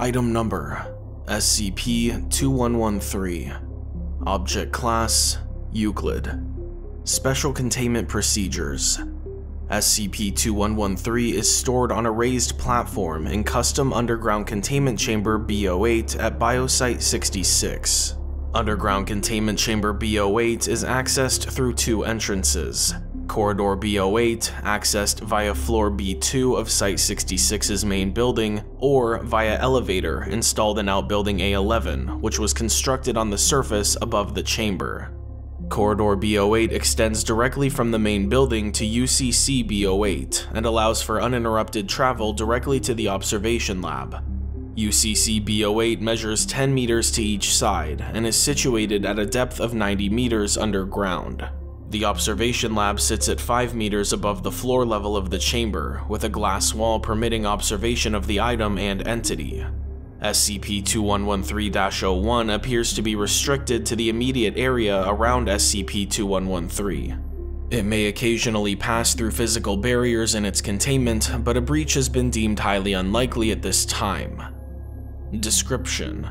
Item Number SCP-2113 Object Class Euclid. Special Containment Procedures. SCP-2113 is stored on a raised platform in Custom Underground Containment Chamber B08 at Biosite 66. Underground Containment Chamber B08 is accessed through two entrances. Corridor B08, accessed via floor B2 of Site 66's main building, or via elevator installed in Outbuilding A11, which was constructed on the surface above the chamber. Corridor B08 extends directly from the main building to UCC B08 and allows for uninterrupted travel directly to the observation lab. UCC B08 measures 10 meters to each side and is situated at a depth of 90 meters underground. The observation lab sits at 5 meters above the floor level of the chamber, with a glass wall permitting observation of the item and entity. SCP-2113-01 appears to be restricted to the immediate area around SCP-2113. It may occasionally pass through physical barriers in its containment, but a breach has been deemed highly unlikely at this time. Description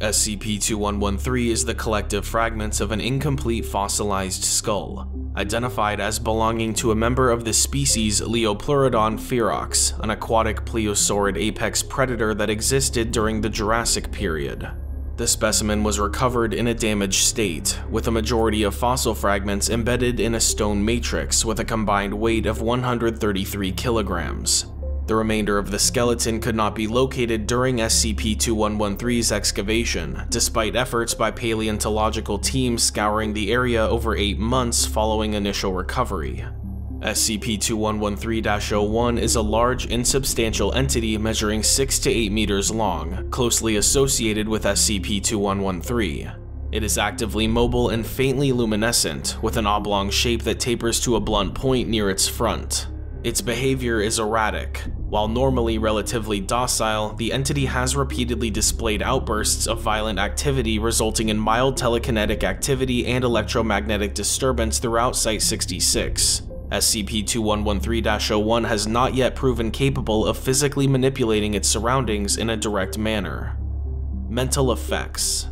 SCP-2113 is the collective fragments of an incomplete fossilized skull, identified as belonging to a member of the species Liopleurodon ferox, an aquatic pliosaurid apex predator that existed during the Jurassic period. The specimen was recovered in a damaged state, with a majority of fossil fragments embedded in a stone matrix with a combined weight of 133 kilograms. The remainder of the skeleton could not be located during SCP-2113's excavation, despite efforts by paleontological teams scouring the area over eight months following initial recovery. SCP-2113-01 is a large, insubstantial entity measuring 6 to 8 meters long, closely associated with SCP-2113. It is actively mobile and faintly luminescent, with an oblong shape that tapers to a blunt point near its front. Its behavior is erratic. While normally relatively docile, the entity has repeatedly displayed outbursts of violent activity resulting in mild telekinetic activity and electromagnetic disturbance throughout Site-66. SCP-2113-01 has not yet proven capable of physically manipulating its surroundings in a direct manner. Mental effects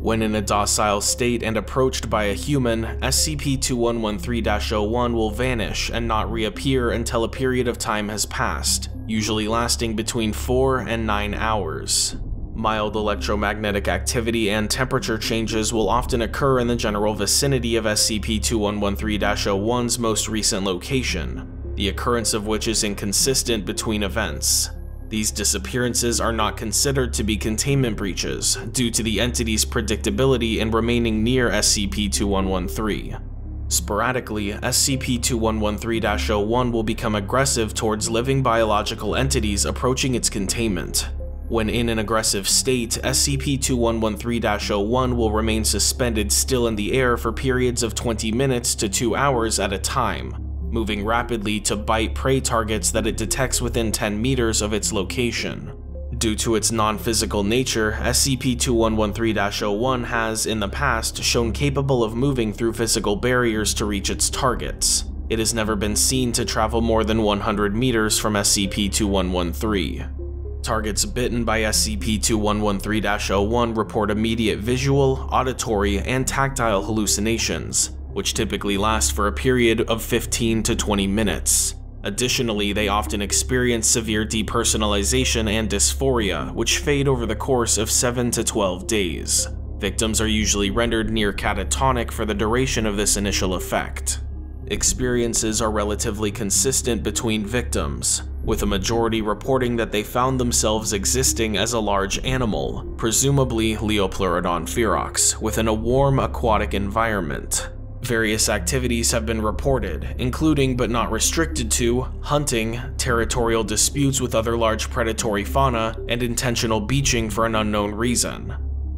when in a docile state and approached by a human, SCP-2113-01 will vanish and not reappear until a period of time has passed, usually lasting between 4 and 9 hours. Mild electromagnetic activity and temperature changes will often occur in the general vicinity of SCP-2113-01's most recent location, the occurrence of which is inconsistent between events. These disappearances are not considered to be containment breaches, due to the entity's predictability in remaining near SCP-2113. Sporadically, SCP-2113-01 will become aggressive towards living biological entities approaching its containment. When in an aggressive state, SCP-2113-01 will remain suspended still in the air for periods of 20 minutes to 2 hours at a time, moving rapidly to bite prey targets that it detects within 10 meters of its location. Due to its non-physical nature, SCP-2113-01 has, in the past, shown capable of moving through physical barriers to reach its targets. It has never been seen to travel more than 100 meters from SCP-2113. Targets bitten by SCP-2113-01 report immediate visual, auditory, and tactile hallucinations, which typically last for a period of 15 to 20 minutes. Additionally, they often experience severe depersonalization and dysphoria, which fade over the course of 7 to 12 days. Victims are usually rendered near catatonic for the duration of this initial effect. Experiences are relatively consistent between victims, with a majority reporting that they found themselves existing as a large animal, presumably Liopleurodon ferox, within a warm aquatic environment. Various activities have been reported, including but not restricted to hunting, territorial disputes with other large predatory fauna, and intentional beaching for an unknown reason.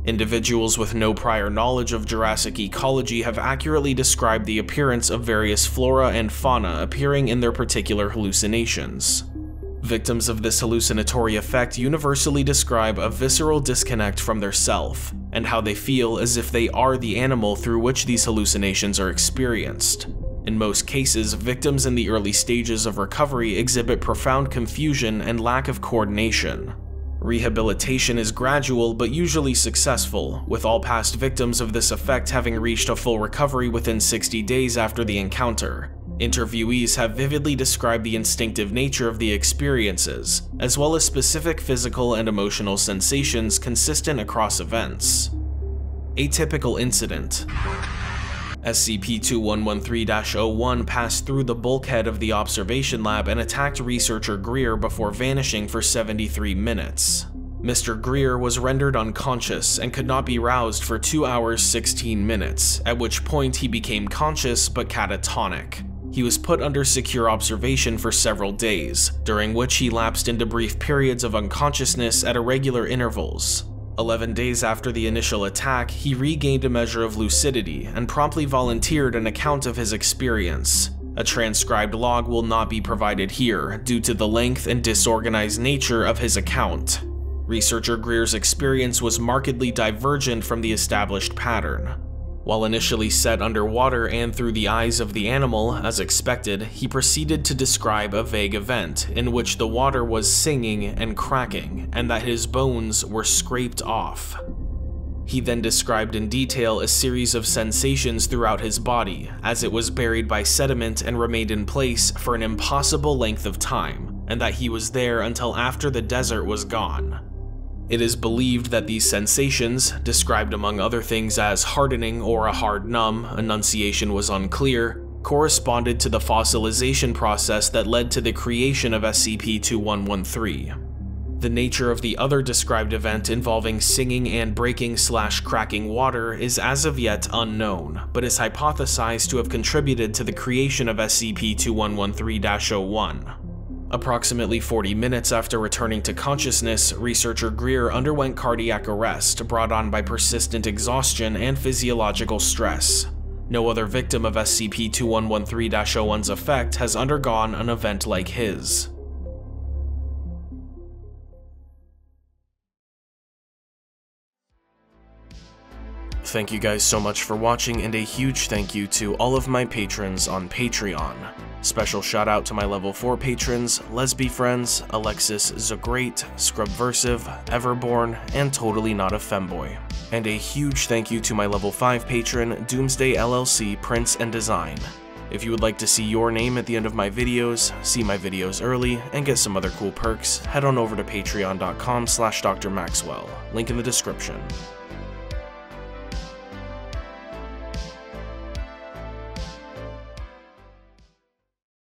Individuals with no prior knowledge of Jurassic ecology have accurately described the appearance of various flora and fauna appearing in their particular hallucinations. Victims of this hallucinatory effect universally describe a visceral disconnect from their self, and how they feel as if they are the animal through which these hallucinations are experienced. In most cases, victims in the early stages of recovery exhibit profound confusion and lack of coordination. Rehabilitation is gradual but usually successful, with all past victims of this effect having reached a full recovery within 60 days after the encounter. Interviewees have vividly described the instinctive nature of the experiences, as well as specific physical and emotional sensations consistent across events. Atypical incident SCP-2113-01 passed through the bulkhead of the observation lab and attacked researcher Greer before vanishing for 73 minutes. Mr. Greer was rendered unconscious and could not be roused for 2 hours 16 minutes, at which point he became conscious but catatonic. He was put under secure observation for several days, during which he lapsed into brief periods of unconsciousness at irregular intervals. Eleven days after the initial attack, he regained a measure of lucidity and promptly volunteered an account of his experience. A transcribed log will not be provided here due to the length and disorganized nature of his account. Researcher Greer's experience was markedly divergent from the established pattern. While initially set underwater and through the eyes of the animal, as expected, he proceeded to describe a vague event in which the water was singing and cracking, and that his bones were scraped off. He then described in detail a series of sensations throughout his body, as it was buried by sediment and remained in place for an impossible length of time, and that he was there until after the desert was gone. It is believed that these sensations, described among other things as hardening or a hard numb, enunciation was unclear, corresponded to the fossilization process that led to the creation of SCP-2113. The nature of the other described event involving singing and breaking slash cracking water is as of yet unknown, but is hypothesized to have contributed to the creation of SCP-2113-01. Approximately 40 minutes after returning to consciousness, researcher Greer underwent cardiac arrest brought on by persistent exhaustion and physiological stress. No other victim of SCP-2113-01's effect has undergone an event like his. Thank you guys so much for watching and a huge thank you to all of my patrons on Patreon. Special shout out to my level 4 patrons, Lesby Friends, Alexis Zagreat, Scrubversive, Everborn, and Totally Not a Femboy. And a huge thank you to my level 5 patron, Doomsday LLC Prince and Design. If you would like to see your name at the end of my videos, see my videos early, and get some other cool perks, head on over to patreon.com slash drmaxwell, link in the description.